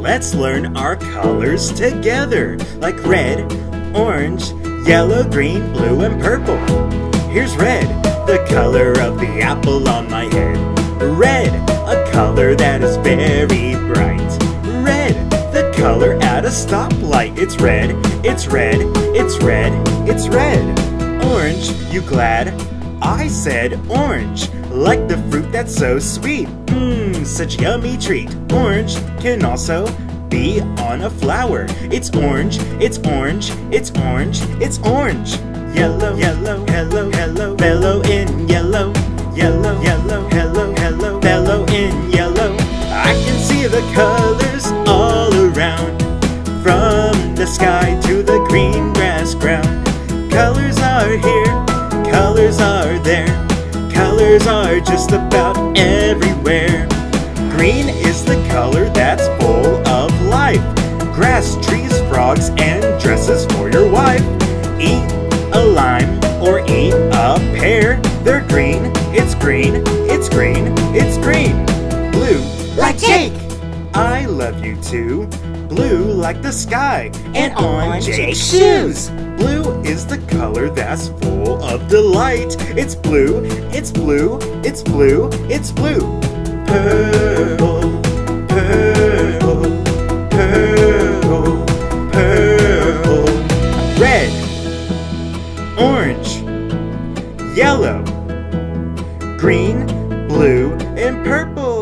let's learn our colors together, like red, orange, yellow, green, blue, and purple. Here's red, the color of the apple on my head. Red, a color that is very bright. Red, the color at a stoplight. It's red, it's red, it's red, it's red. Orange, you glad? I said orange, like the fruit that's so sweet. Mmm, such yummy treat. Orange can also be on a flower. It's orange, it's orange, it's orange, it's orange. Yellow, yellow, hello, hello, bellow in yellow. Yellow, yellow, hello, hello, bellow in yellow. Colors are there, colors are just about everywhere. Green is the color that's full of life. Grass, trees, frogs, and dresses for your wife. Eat a lime or eat a pear. They're green, it's green, it's green, it's green. Blue, Like Jake. I love you too blue like the sky, and on Jake's shoes. Blue is the color that's full of delight. It's blue, it's blue, it's blue, it's blue. Purple, purple, purple, purple. Red, orange, yellow, green, blue, and purple.